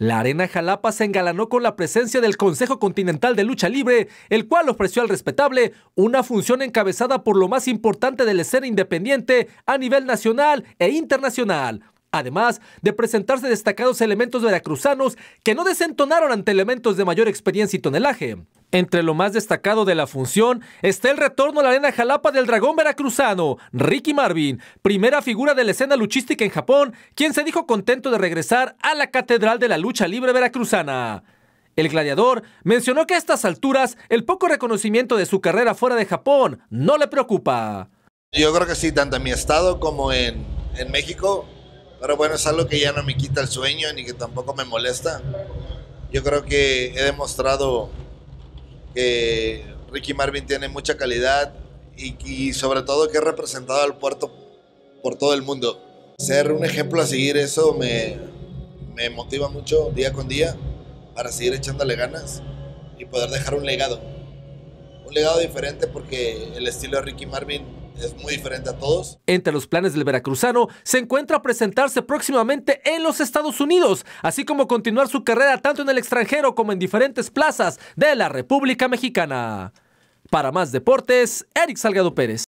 La Arena Jalapa se engalanó con la presencia del Consejo Continental de Lucha Libre, el cual ofreció al respetable una función encabezada por lo más importante de la escena independiente a nivel nacional e internacional, además de presentarse destacados elementos veracruzanos que no desentonaron ante elementos de mayor experiencia y tonelaje. Entre lo más destacado de la función está el retorno a la arena Jalapa del dragón veracruzano, Ricky Marvin, primera figura de la escena luchística en Japón, quien se dijo contento de regresar a la catedral de la lucha libre veracruzana. El gladiador mencionó que a estas alturas el poco reconocimiento de su carrera fuera de Japón no le preocupa. Yo creo que sí, tanto en mi estado como en, en México, pero bueno, es algo que ya no me quita el sueño ni que tampoco me molesta. Yo creo que he demostrado que Ricky Marvin tiene mucha calidad y, sobre todo que ha representado al puerto por todo el mundo. Ser un ejemplo a seguir, eso me, me motiva mucho día con día para seguir echándole ganas y poder dejar un legado. Un legado diferente porque el estilo de Ricky Marvin es muy diferente a todos. Entre los planes del veracruzano se encuentra presentarse próximamente en los Estados Unidos, así como continuar su carrera tanto en el extranjero como en diferentes plazas de la República Mexicana. Para más deportes, Eric Salgado Pérez.